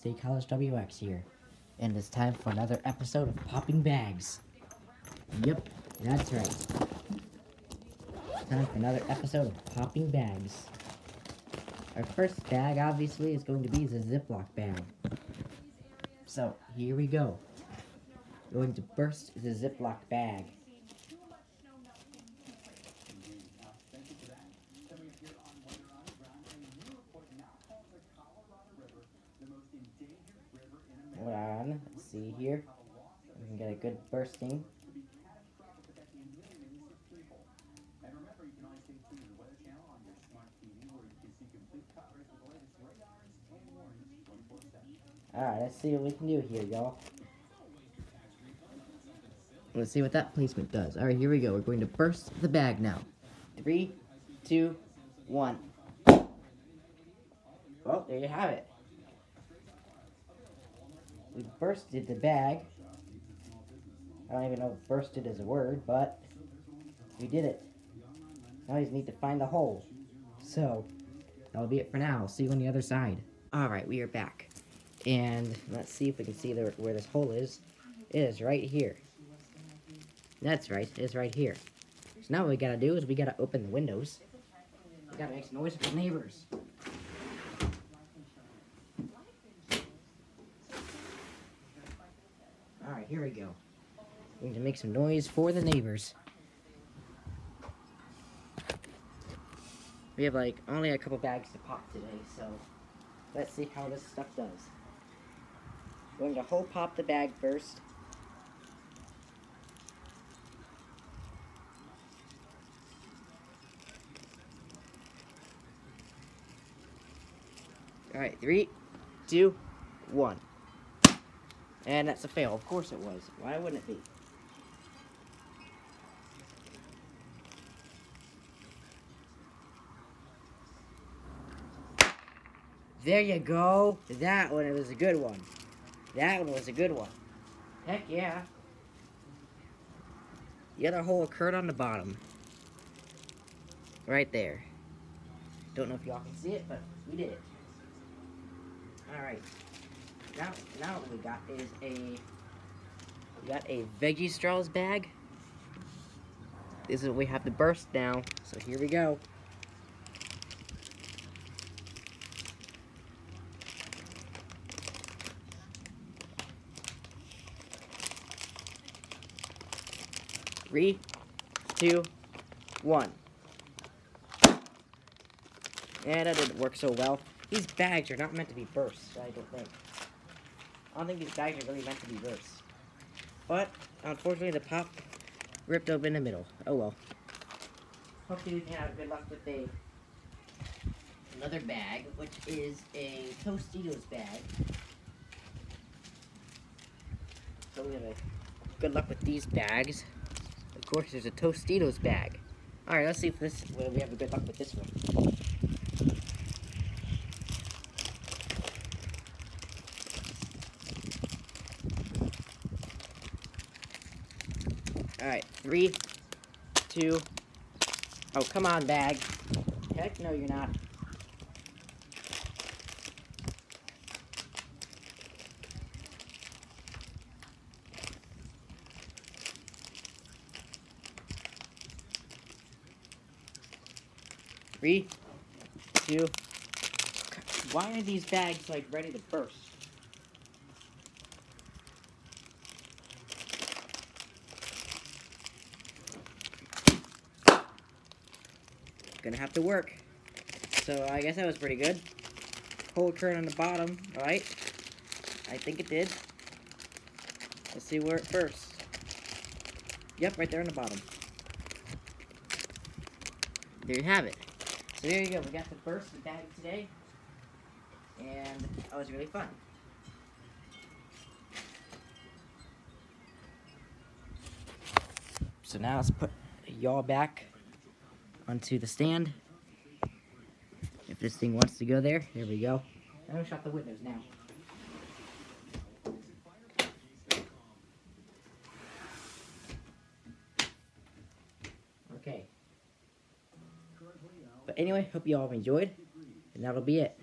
Guys, College WX here. And it's time for another episode of Popping Bags. Yep, that's right. Time for another episode of Popping Bags. Our first bag, obviously, is going to be the Ziploc bag. So, here we go. Going to burst the Ziploc bag. Hold on, let's see here. We can get a good bursting. Alright, let's see what we can do here, y'all. Let's see what that placement does. Alright, here we go. We're going to burst the bag now. Three, two, one. Well, there you have it. We bursted the bag. I don't even know if bursted is a word, but we did it. Now we just need to find the hole. So, that'll be it for now. I'll See you on the other side. Alright, we are back. And let's see if we can see the, where this hole is. It is right here. That's right, it is right here. So now what we gotta do is we gotta open the windows. We gotta make some noise for the neighbors. Here we go. We need to make some noise for the neighbors. We have like only a couple bags to pop today, so let's see how this stuff does. Going to hole pop the bag first. Alright, three, two, one. And that's a fail. Of course it was. Why wouldn't it be? There you go. That one was a good one. That one was a good one. Heck yeah. The other hole occurred on the bottom. Right there. Don't know if y'all can see it, but we did it. Alright. Now, now what we got is a, we got a veggie straws bag. This is what we have to burst now. So here we go. Three, two, one. Yeah, that didn't work so well. These bags are not meant to be burst, I don't think. I don't think these bags are really meant to be burst. But, unfortunately, the pop ripped open in the middle. Oh well. Hopefully we can have good luck with a another bag, which is a Tostitos bag. So we have a good luck with these bags. Of course, there's a Tostitos bag. Alright, let's see if this well, we have a good luck with this one. Alright, three, two, oh, come on, bag. Heck no, you're not. Three, two, why are these bags, like, ready to burst? Gonna have to work. So I guess that was pretty good. Hole turn on the bottom, right? I think it did. Let's see where it bursts. Yep, right there on the bottom. There you have it. So there you go. We got the burst first bag today. And that was really fun. So now let's put y'all back onto the stand. If this thing wants to go there, there we go. I'm gonna shut the windows now. Okay. But anyway, hope you all enjoyed, and that'll be it.